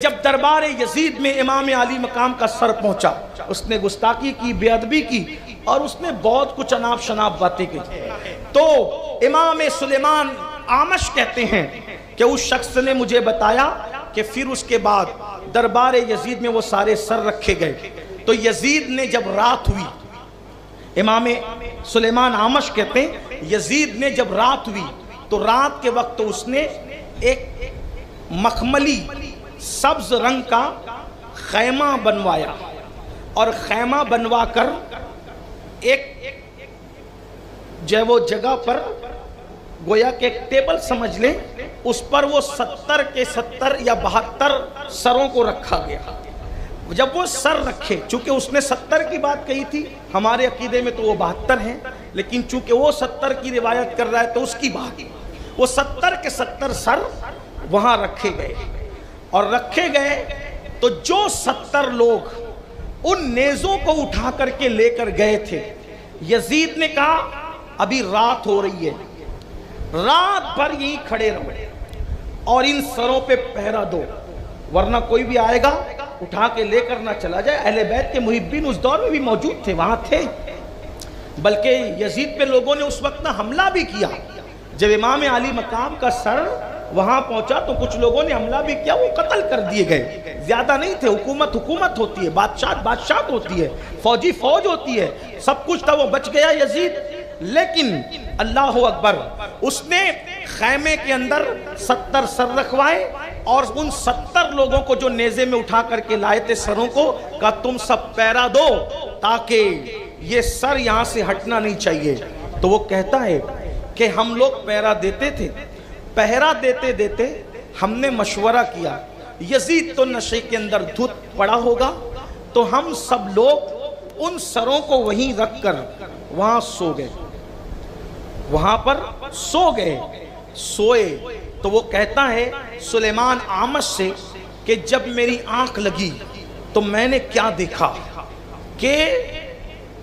जब दरबार यजीद में इमाम अली मकाम का सर पहुँचा, उसने गुस्ताखी की, बेअदबी की और उसने बहुत कुछ अनाप शनाप बातें की। तो इमाम सुलेमान आमश कहते हैं कि उस शख्स ने मुझे बताया कि फिर उसके बाद दरबार यजीद में वो सारे सर रखे गए। तो यजीद ने जब रात हुई, इमाम सुलेमान आमश कहते हैं, यजीद ने जब रात हुई तो रात के वक्त तो उसने एक मखमली सब्ज रंग का खैमा बनवाया और खैमा बनवा कर एक जो वो जगह पर गोया के एक टेबल समझ लें, उस पर वो सत्तर के सत्तर या बहत्तर सरों को रखा गया। जब वो सर रखे, चूँकि उसने सत्तर की बात कही थी, हमारे अकीदे में तो वो बहत्तर हैं, लेकिन चूँकि वो सत्तर की रिवायत कर रहा है तो उसकी बात, वो सत्तर के सत्तर सर वहाँ रखे गए। और रखे गए तो जो सत्तर लोग उन नेजों को उठा करके लेकर गए थे। यजीद ने कहा, अभी रात हो रही है। रात भर यही खड़े रहो और इन सरों पे पहरा दो, वरना कोई भी आएगा, उठा के लेकर ना चला जाए। अहले बैत के मुहिबिन उस दौर में भी मौजूद थे, वहाँ थे। बल्कि यजीद पे लोगों ने उस वक्त ना हमला भी किया। जब इमाम अली मकाम का सर वहाँ पहुँचा तो कुछ लोगों ने हमला भी किया, वो कत्ल कर दिए गए। ज़्यादा नहीं थे, हुकूमत हुकूमत होती है, बादशाह बादशाह होती है, फौजी फौज होती है, सब कुछ था, वो बच गया यजीद। लेकिन अल्लाह अकबर, उसने खैमे के अंदर सत्तर सर रखवाए और उन सत्तर लोगों को जो नेजे में उठा करके लाए थे सरों को का तुम सब पैरा दो, ताकि ये सर यहाँ से हटना नहीं चाहिए। तो वो कहता है कि हम लोग पैरा देते थे पहरा देते देते हमने मशवरा किया, यजीद तो नशे के अंदर धुत पड़ा होगा तो हम सब लोग उन सरों को वहीं रख कर वहाँ सो गए। वहाँ पर सो गए। सोए तो वो कहता है, सुलेमान आमद से कि जब मेरी आँख लगी तो मैंने क्या देखा कि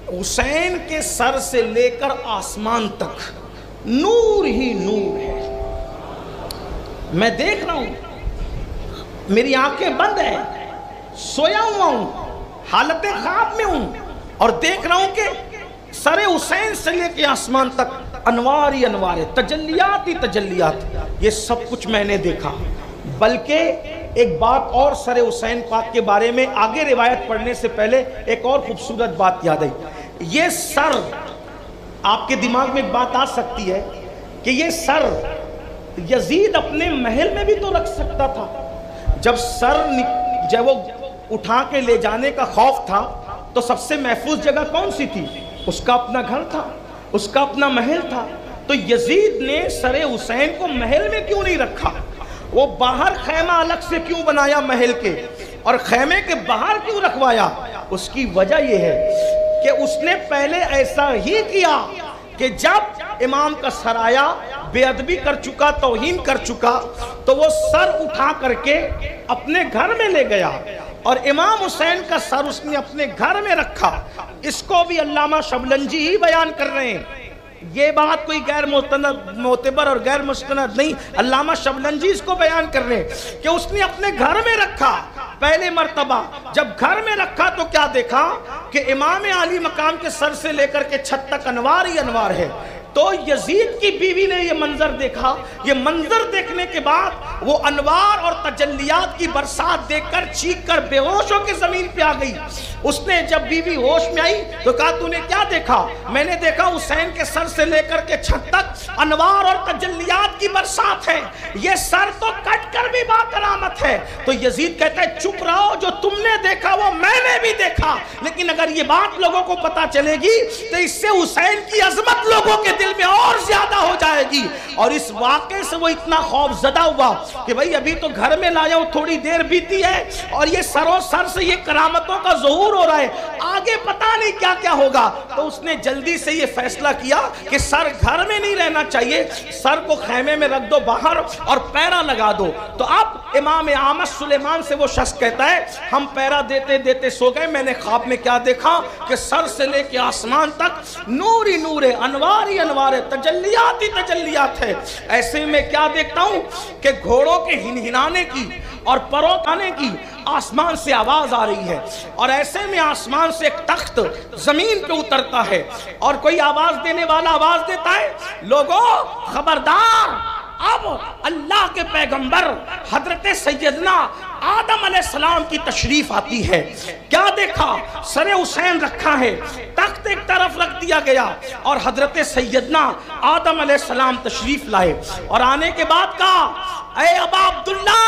हुसैन के सर से लेकर आसमान तक नूर ही नूर है। मैं देख रहा हूँ। मेरी आँखें बंद है। सोया हुआ हूँ। हालत खाब में हूँ। और देख रहा हूँ कि सरे हुसैन से लेके आसमान तक अनवार ही अनवार है। तजल्लियात ही तजल्लियात। ये सब कुछ मैंने देखा। बल्कि एक बात और सरे हुसैन पाक के बारे में आगे रिवायत पढ़ने से पहले एक और खूबसूरत बात याद आई। ये सर, आपके दिमाग में एक बात आ सकती है कि ये सर यजीद अपने महल में भी तो रख सकता था। जब सर जब वो उठा के ले जाने का खौफ था तो सबसे महफूज जगह कौन सी थी? उसका अपना घर था, उसका अपना महल था। तो यजीद ने सरे हुसैन को महल में क्यों नहीं रखा? वो बाहर खैमा अलग से क्यों बनाया महल के? और खैमे के बाहर क्यों रखवाया? उसकी वजह यह है कि उसने पहले ऐसा ही किया कि जब इमाम का सर आया बेअदबी कर चुका, तोहीन कर चुका तो वो सर उठा करके अपने घर में ले गया। और इमाम हुसैन का सर उसने अपने घर में रखा। इसको भी अल्लामा शबलंजी ही बयान कर रहे हैं। ये बात कोई गैर मोतबर और गैर मुस्तनद नहीं, अल्लामा शबलंजी इसको बयान कर रहे हैं कि उसने अपने घर में रखा। पहले मरतबा, जब घर में रखा तो क्या देखा कि इमाम आली मकाम के सर से लेकर के छत तक अनवार ही अनवार है। तो यजीद की बीवी ने यह मंजर देखा। ये मंजर देखने के बाद वो अनवार और तजल्लियात की बरसात देखकर चीख कर बेहोश होकर ज़मीन पे आ गई। उसने जब बीवी होश में आई तो कहा, तूने क्या देखा? मैंने देखा हुसैन के सर से लेकर के छत तक अनवार और तजल्लियात की बरसात है। ये सर तो कट कर भी बाकरामत है। तो यजीद कहता है, चुप रहो, जो तुमने देखा, वो मैंने भी देखा। लेकिन अगर ये बात लोगों को पता चलेगी तो इससे हुसैन की अजमत लोगों के दिल में और ज़्यादा हो जाएगी। और इस वाक़े से वो इतना खौफ जदा हुआ कि भाई, अभी तो घर में लाया हूँ थोड़ी देर बीती है और ये सरों सर से ये करामतों का जहूर हो रहा है। आगे पता नहीं क्या क्या होगा। तो उसने जल्दी से ये फैसला किया कि सर घर में नहीं रहना चाहिए, सर को खेमे में रख दो बाहर और पैरा लगा दो। तो अब इमाम आमद सुलेमान से वो शख्स कहता है, हम पैरा देते देते सो गए। मैंने ख्वाब में क्या देखा कि सर से लेके आसमान तक नूर नूर है अनवार ही है तजल्लियात ही तजल्लियात है। ऐसे में क्या देखता हूँ कि घोड़ों के हिनहिनाने की और परोताने की आसमान से आवाज़ आ रही है। और ऐसे में आसमान से एक तख्त ज़मीन पे उतरता है। और कोई आवाज़ देने वाला आवाज़ देता है, लोगों, खबरदार अब अल्लाह के पैगंबर हज़रत सैदना आदम सलाम की तशरीफ़ आती है। क्या देखा? सरे हुसैन रखा है। तख्त एक तरफ़ रख दिया गया और हज़रत सैदना आदम सलाम तशरीफ़ लाए और आने के बाद कहा अरे अबा अब्दुल्ला,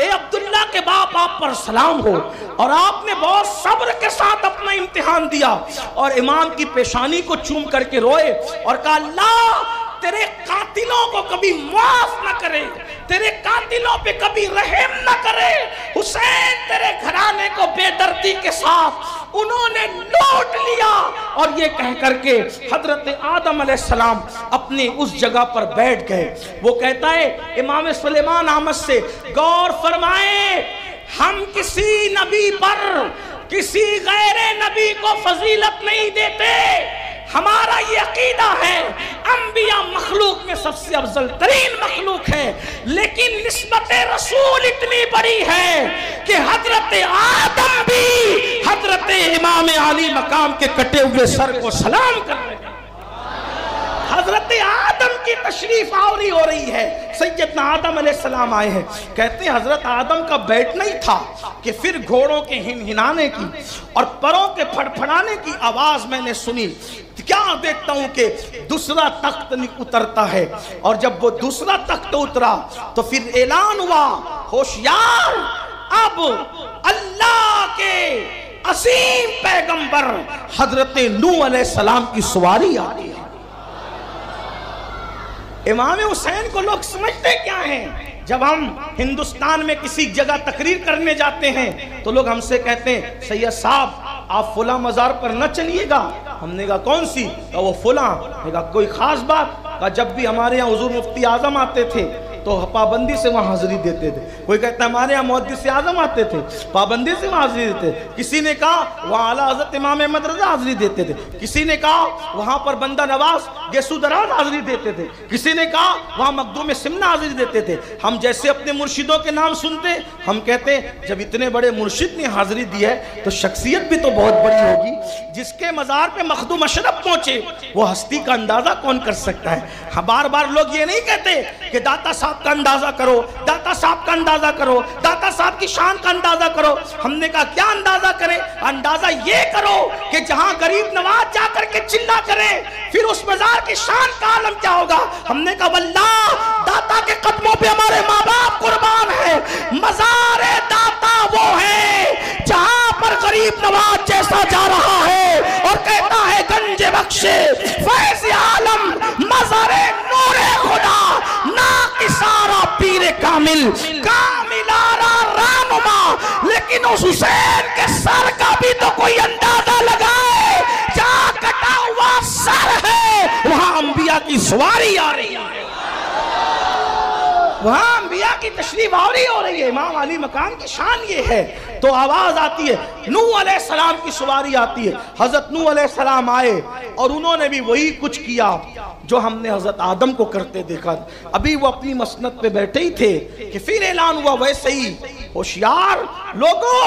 ए अब्दुल्ला के बाप, आप पर सलाम हो और आपने बहुत सब्र के साथ अपना इम्तिहान दिया और इमाम की पेशानी को चूम करके रोए और कहा, अल्लाह तेरे कातिलों को कभी माफ़ न करे, तेरे कातिलों पे कभी रहम न करे। हुसैन तेरे घराने को बेदर्दी के साथ उन्होंने लूट लिया। और ये कह करके हज़रत आदम सलाम अपने उस जगह पर बैठ गए। वो कहता है, इमाम सुलेमान अहमद से गौर फरमाए, हम किसी नबी पर, किसी गैर नबी को फजीलत नहीं देते। हमारा ये अकीदा है अम्बिया मखलूक में सबसे अफजल तरीन मखलूक है, लेकिन नस्बत रसूल इतनी बड़ी है कि हज़रत आदम भी हज़रत इमाम आली मकाम के कटे हुए सर को सलाम कर रहे हैं। हज़रत आदम की तशरीफ़ आवरी हो रही है। सैयदना आदम सलाम आए हैं। कहते हैं, हज़रत आदम का बैठना ही था कि फिर घोड़ों के हिन हिनाने की और परों के फड़फड़ाने की आवाज़ मैंने सुनी। क्या देखता हूँ कि दूसरा तख्त उतरता है और जब वो दूसरा तख्त उतरा तो फिर ऐलान हुआ, होशियार, अब अल्लाह के असीम पैगंबर, हज़रत नू सलाम की सवारी आ है। इमाम हुसैन को लोग समझते क्या हैं? जब हम हिंदुस्तान में किसी जगह तकरीर करने जाते हैं तो लोग हमसे कहते हैं, सैयद साहब, आप फुला मज़ार पर न चलिएगा। हमने कहा, कौन सी? वो फुला। कोई ख़ास बात? जब भी हमारे यहाँ हजूर मुफ्ती आज़म आते थे तो पाबंदी से वहाँ हाजिरी देते थे। कोई कहता, हमारे यहाँ मोहद्दी से आज़म आते थे। पाबंदी से वहाँ हाजिरी देते किसी ने कहा, वहाँ अला हज़रत इमाम अहमद रजा हाजिरी देते थे। किसी ने कहा, वहाँ पर बंदा नवाज़ गेसू दराज हाजिरी देते थे। किसी ने कहा, वहाँ मखदूम सिमना हाजिरी देते थे। हम जैसे अपने मुर्शिदों के नाम सुनते, हम कहते, जब इतने बड़े मुर्शिद ने हाजिरी दी है तो शख्सियत भी तो बहुत बड़ी होगी। जिसके मज़ार पे मखदूम अशरफ पहुँचे, वो हस्ती का अंदाज़ा कौन कर सकता है? हाँ बार बार लोग ये नहीं कहते कि दाता साहब साहब का अंदाज़ा करो, दाता साहब का अंदाज़ा करो, दाता साहब की शान का अंदाज़ा करो। हमने कहा, क्या अंदाज़ा करें? अंदाज़ा ये करो कि जहाँ गरीब नवाज़ जाकर के चिल्ला करे, फिर उस मजार की शान का आलम क्या होगा? हमने कहा वल्ला दाता के कदमों पे हमारे माँ बाप कुर्बान है। मजार दाता वो है जहाँ पर गरीब नवाज़ जैसा जा रहा है और कहता है, गंजे बख्शे, फैज आलम, मजारे नूरे ना इशारा पीर कामिल। कामिलारा रानुमा। लेकिन उस हुसैन के सर का भी तो कोई अंदाज़ा लगाए। जहाँ कटा हुआ सर है। वहाँ अंबिया की सवारी आ रही है। वहाँ अंबिया की तशरीफ़ आवरी हो रही है। इमाम अली मकान की शान ये है। तो आवाज़ आती है, नू सलाम की सवारी आती है। हज़रत नू सलाम आए और उन्होंने भी वही कुछ किया। जो हमने हज़रत आदम को करते देखा अभी वो अपनी मसनत पे बैठे ही थे कि फिर ऐलान हुआ वैसे ही। होशियार लोगों,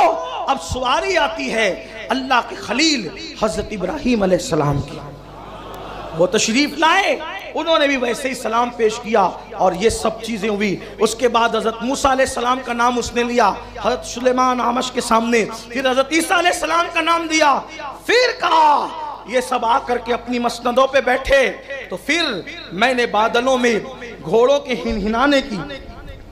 अब सवारी आती है अल्लाह के खलील हज़रत इब्राहिम सलाम की। वो तशरीफ़ लाए, उन्होंने भी वैसे ही सलाम पेश किया और ये सब चीज़ें हुई। उसके बाद हज़रत मूसा सलाम का नाम उसने लिया, हज़रत सुलेमान आमश के सामने। फिर हज़रत ईसा सलाम का नाम दिया। फिर कहा ये सब आकर के अपनी मसनदों पे बैठे। तो फिर मैंने बादलों में घोड़ों के हिनहिनाने की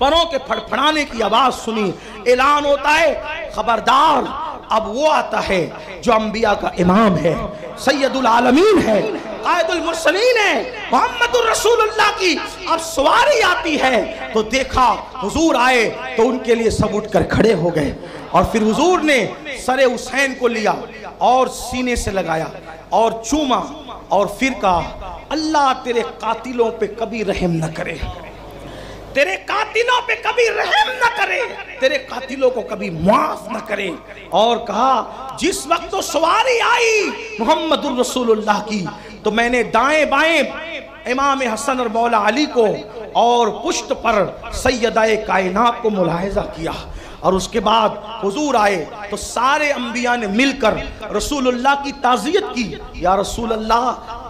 परों के फड़फड़ाने की आवाज़ सुनी। ऐलान होता है, खबरदार, अब वो आता है जो अंबिया का इमाम है, सैयदुल आलमीन है, कायदुल मुरसलीन है मोहम्मद रसूलुल्लाह की। अब सवारी आती है तो देखा, हुजूर आए तो उनके लिए सब उठकर खड़े हो गए। और फिर हुजूर ने सरे हुसैन को लिया और सीने से लगाया और चूमा और फिर कहा, अल्लाह तेरे कातिलों पे कभी रहम न करे। तेरे कातिलों पे कभी रहम न करे। तेरे कातिलों को कभी माफ़ न करे। और कहा, जिस वक्त तो सवारी आई मोहम्मद रसूलुल्लाह की तो मैंने दाएँ बाएँ इमाम हसन और मौला अली को और पुष्ट पर सैदाए कायनात को मुलाहजा किया। और उसके बाद हुजूर आए तो सारे अंबिया ने मिलकर रसूलुल्लाह की ताज़ियत की। या रसूलुल्लाह,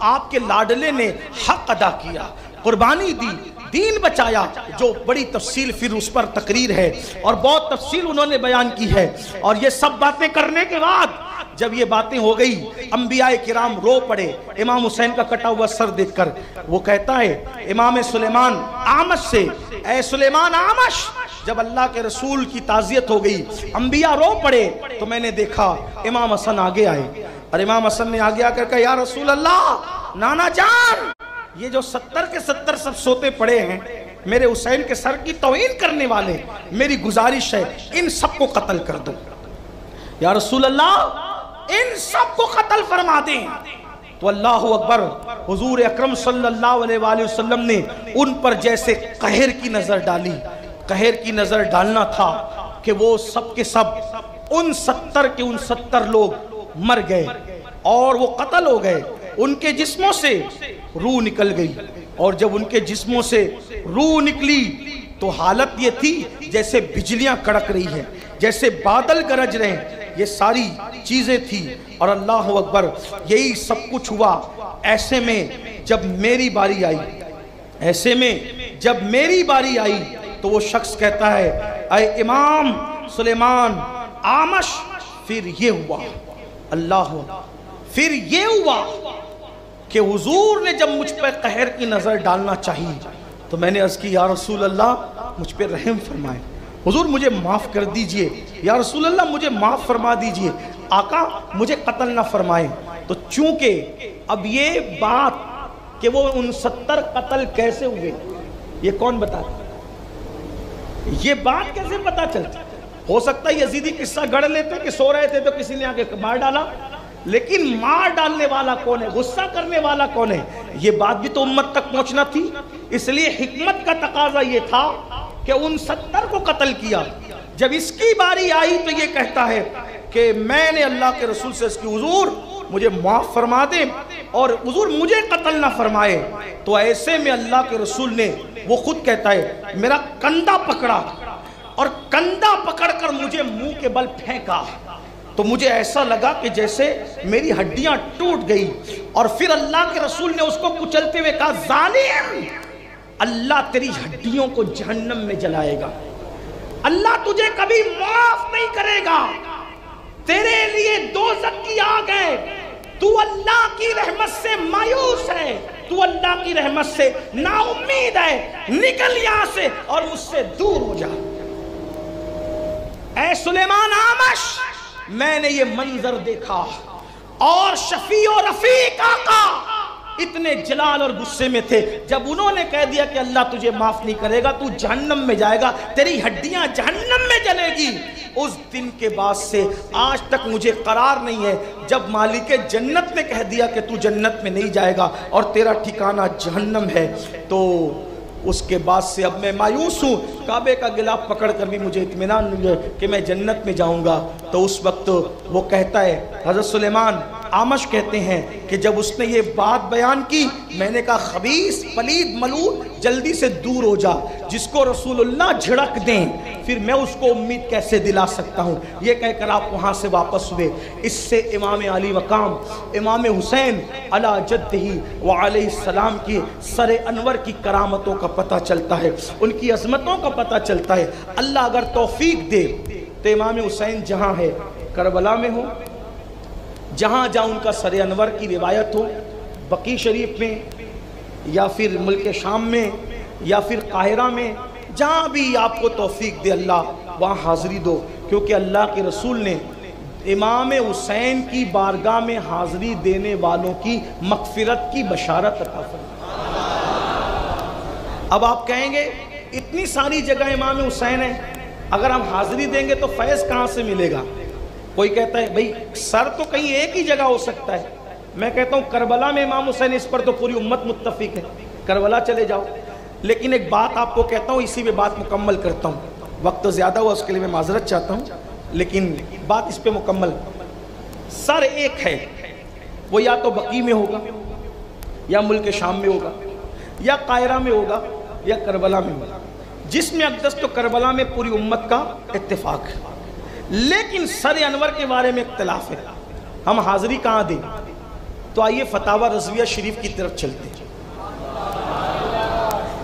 आपके लाडले ने हक अदा किया, कुर्बानी दी, दीन बचाया, जो बड़ी तफसील फिर उस पर तकरीर है और बहुत तफसील उन्होंने बयान की है। और ये सब बातें करने के बाद, जब ये बातें हो गई अम्बिया किराम रो पड़े, इमाम हुसैन का कटा हुआ सर देखकर, वो कहता है, इमाम सुलेमान आमश से ए सुलेमान आमश जब अल्लाह के रसूल की ताजियत हो गई अम्बिया रो पड़े तो मैंने देखा इमाम हसन आगे आए। और इमाम हसन ने आगे आकर कहा, या रसूल अल्लाह नाना जान, ये जो सत्तर के सत्तर सब सोते पड़े हैं, मेरे हुसैन के सर की तोहीन करने वाले, मेरी गुजारिश है, इन सबको कत्ल कर दो। या रसूल अल्लाह इन सबको कत्ल फरमा दें। तो अल्लाह अकबर, हजूर अक्रम वसल्लम ने उन पर जैसे कहर की नज़र डाली। कहर की नज़र डालना था कि वो सब के सब, उन सत्तर के उन सत्तर लोग मर गए और वो कत्ल हो गए। उनके जिस्मों से रूह निकल गई और जब उनके जिस्मों से रूह निकली तो हालत ये थी जैसे बिजलियाँ कड़क रही है, जैसे बादल गरज रहे हैं। ये सारी चीज़ें थी और अल्लाह अकबर, यही सब कुछ हुआ ऐसे में जब मेरी बारी आई, ऐसे में जब मेरी बारी आई तो वो शख्स कहता है अय इमाम सुलेमान, आमश, फिर ये हुआ। अल्लाह, फिर ये हुआ कि हुजूर ने जब मुझ पर कहर की नज़र डालना चाहिए तो मैंने अर्ज़ की, या रसूल अल्लाह मुझ पर रहम फरमाए। हुजूर, मुझे माफ़ कर दीजिए। या रसूल अल्लाह मुझे माफ़ फरमा दीजिए। आका, मुझे कत्ल ना फरमाए। तो चूँकि अब ये बात कि वो उन सत्तर कत्ल कैसे हुए, ये कौन बता ये बात कैसे पता चलती हो सकता है यजीदी किस्सा गढ़ लेते कि सो रहे थे तो किसी ने आके मार डाला। लेकिन मार डालने वाला कौन है? गुस्सा करने वाला कौन है? ये बात भी तो उम्मत तक पहुँचना थी। इसलिए हिकमत का तकाजा ये था कि उन सत्तर को कत्ल किया। जब इसकी बारी आई तो ये कहता है कि मैंने अल्लाह के रसूल से इसकी हुजूर मुझे माफ़ फरमा दे और हुजूर मुझे कत्ल ना फरमाए। तो ऐसे में अल्लाह के रसूल ने वो खुद कहता है, मेरा कंधा पकड़ा और कंधा पकड़कर मुझे मुँह के बल फेंका। तो मुझे ऐसा लगा कि जैसे मेरी हड्डियाँ टूट गई और फिर अल्लाह के रसूल ने उसको कुचलते हुए कहा, जालिम, अल्लाह तेरी हड्डियों को जहन्नम में जलाएगा। अल्लाह तुझे कभी माफ़ नहीं करेगा। तेरे लिए दो की आग है। तू अल्लाह की रहमत से मायूस है। तू अल्लाह की रहमत से, ना उम्मीद है, निकल यहाँ से और मुझसे दूर हो जा। ए सुलेमान आमश, मैंने ये मंजर देखा और शफी और रफीक आका इतने जलाल और गुस्से में थे। जब उन्होंने कह दिया कि अल्लाह तुझे माफ़ नहीं करेगा, तू जहन्नम में जाएगा, तेरी हड्डियाँ जहन्नम में जलेगी। उस दिन के बाद से आज तक मुझे करार नहीं है। जब मालिक जन्नत ने कह दिया कि तू जन्नत में नहीं जाएगा और तेरा ठिकाना जहन्नम है तो उसके बाद से अब मैं मायूस हूँ। काबे का गिलाफ पकड़ कर भी मुझे इतमान है कि मैं जन्नत में जाऊँगा। तो उस वक्त वो कहता है, हज़रत सुलेमान आमश कहते हैं कि जब उसने ये बात बयान की, मैंने कहा, खबीस, पलीद मलू जल्दी से दूर हो जा, जिसको रसूलुल्लाह झड़क दें, फिर मैं उसको उम्मीद कैसे दिला सकता हूँ? ये कहकर आप वहाँ से वापस हुए। इससे इमाम अली मकाम, इमाम हुसैन, अला जद ही वसलाम की सर अनवर की करामतों का पता चलता है। उनकी अजमतों का पता चलता है। अल्लाह अगर तोफ़ी दे तो इमाम हुसैन जहाँ है, करबला में हो जहाँ जहाँ उनका सर अनवर की रिवायत हो, बकी शरीफ में, या फिर मुल्क शाम में, या फिर काहिरा में, जहाँ भी आपको तोफ़ी दे अल्लाह, वहाँ हाज़िरी दो। क्योंकि अल्लाह के रसूल ने इमाम हुसैन की बारगाह में हाज़िरी देने वालों की मगफिरत की बशारत अता अब आप कहेंगे, इतनी सारी जगह इमाम हुसैन है, अगर हम हाज़िरी देंगे तो फैज़ कहाँ से मिलेगा? कोई कहता है, भाई, सर तो कहीं एक ही जगह हो सकता है। मैं कहता हूँ, करबला में इमाम हुसैन, इस पर तो पूरी उम्मत मुतफिक है। करबला चले जाओ। लेकिन एक बात आपको कहता हूँ, इसी में बात मुकम्मल करता हूँ। वक्त तो ज़्यादा हुआ, उसके लिए मैं माजरत चाहता हूँ, लेकिन बात इस पर मुकम्मल। सर एक है, वो या तो बकी में होगा, या मुल्क शाम में होगा, या कायरा में होगा, या करबला में होगा। जिसमें अकदस तो करबला में पूरी उम्मत का इत्तेफाक है। लेकिन सर अनवर के बारे में इख्तलाफ है। हम हाजिरी कहाँ दें? तो आइए फतावा रजविया शरीफ की तरफ़ चलते हैं।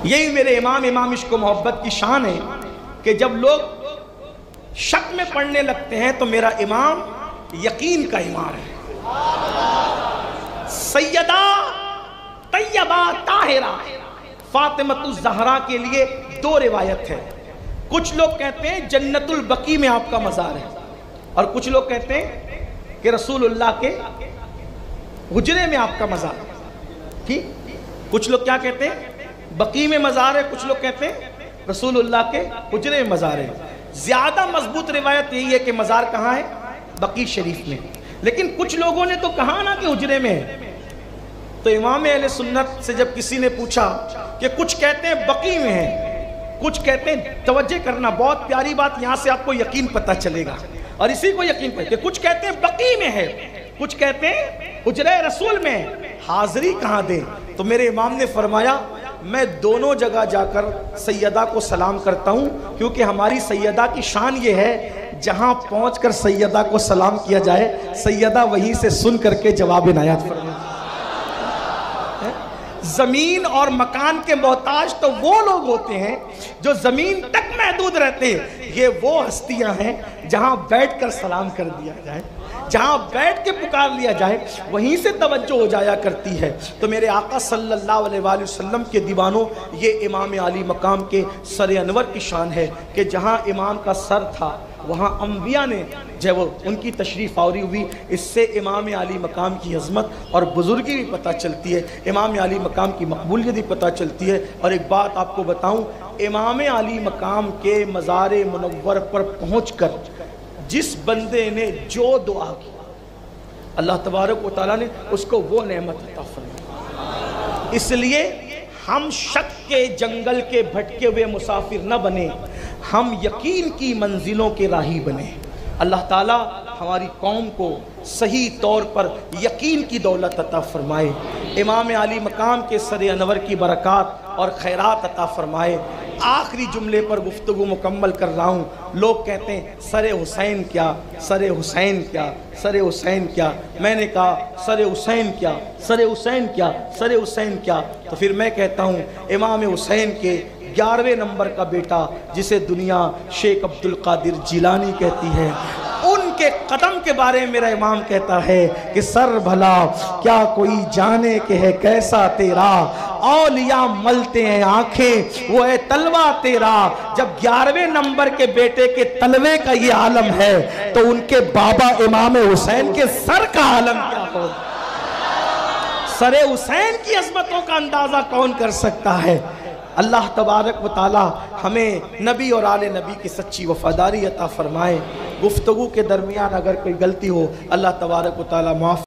यही मेरे इमाम इमाम इश्क मोहब्बत की शान है कि जब लोग शक में पढ़ने लगते हैं तो मेरा इमाम यकीन का इमाम है। सैयदा तैयबा ताहिरा फातिमतु जहरा के लिए दो रिवायत है। कुछ लोग कहते हैं जन्नतुल बकी में आपका मज़ार है। और कुछ लोग कहते हैं कि रसूलुल्लाह के हुजरे में आपका मज़ार ठीक? कुछ लोग क्या कहते हैं? बकी में मज़ार है, कुछ लोग कहते हैं रसूलुल्लाह के हुजरे में मज़ार है। ज़्यादा मज़बूत रिवायत यही है कि मज़ार कहाँ है? बकी शरीफ में। लेकिन कुछ लोगों ने तो कहा ना कि हुजरे में है। तो इमाम अहले सुन्नत से जब किसी ने पूछा कि कुछ कहते हैं बकी में है कुछ कहते हैं, तवज्जे करना, बहुत प्यारी बात, यहाँ से आपको यकीन पता चलेगा। और इसी को यकीन पता कुछ कहते हैं, बकी में है। कुछ कहते हैं, उजरे रसूल में हाजिरी कहाँ दे? तो मेरे इमाम ने फरमाया, मैं दोनों जगह जाकर सैयदा को सलाम करता हूँ, क्योंकि हमारी सैयदा की शान ये है, जहाँ पहुँच कर सैयदा को सलाम किया जाए, सैयदा वहीं से सुन करके जवाब इनायत फरमा ज़मीन और मकान के मोहताज तो वो लोग होते हैं जो ज़मीन तक महदूद रहते हैं। ये वो हस्तियाँ हैं जहाँ बैठकर सलाम कर दिया जाए। जहाँ बैठ के पुकार लिया जाए, वहीं से तवज्जो हो जाया करती है। तो मेरे आका सल्लल्लाहु अलैहि वसल्लम के दीवानों, ये इमाम अली मकाम के सर अनवर की शान है कि जहाँ इमाम का सर था, वहाँ अम्बिया ने जब वो उनकी तशरीफ़ आवरी हुई। इससे इमाम अली मकाम की अजमत और बुज़ुर्गी भी पता चलती है, इमाम अली मकाम की मकबूलियत भी पता चलती है। और एक बात आपको बताऊँ, इमाम अली मकाम के मज़ार मनवर पर पहुँच कर जिस बंदे ने जो दुआ की, अल्लाह तबारक व ने उसको वो नमत अता फरमाई। इसलिए हम शक के जंगल के भटके हुए मुसाफिर न बने, हम यकीन की मंजिलों के राही बने। अल्लाह ताला हमारी कौम को सही तौर पर यकीन की दौलत अता फरमाए, इमाम अली मकाम के सर अनवर की बरक़ात और खैरात अता फरमाए। आखिरी जुमले पर गुफ्तु मुकम्मल कर रहा हूँ। लोग कहते हैं, सर हुसैन क्या, सर हुसैन क्या, सर हुसैन क्या। मैंने कहा, सर हुसैन क्या, सर हुसैन क्या, सर हुसैन क्या। तो फिर मैं कहता हूँ, इमाम हुसैन के ग्यारहवें नंबर का बेटा, जिसे दुनिया शेख अब्दुल कादिर जिलानी कहती है उनके कदम के बारे में मेरा इमाम कहता है कि, सर भला, क्या कोई जाने के है कैसा तेरा? औलिया मलते हैं आँखें, वो है तलवा तेरा। जब ग्यारहवें नंबर के बेटे के तलवे का ये आलम है तो उनके बाबा इमाम हुसैन के सर का आलम क्या हो सरे हुसैन की अजमतों का अंदाज़ा कौन कर सकता है? अल्लाह तबारक व ताली हमें नबी और आल नबी की सच्ची वफादारी अता फ़रमाए। गुफ्तु के दरमियान अगर कोई गलती हो, अल्लाह तबारक व माफ़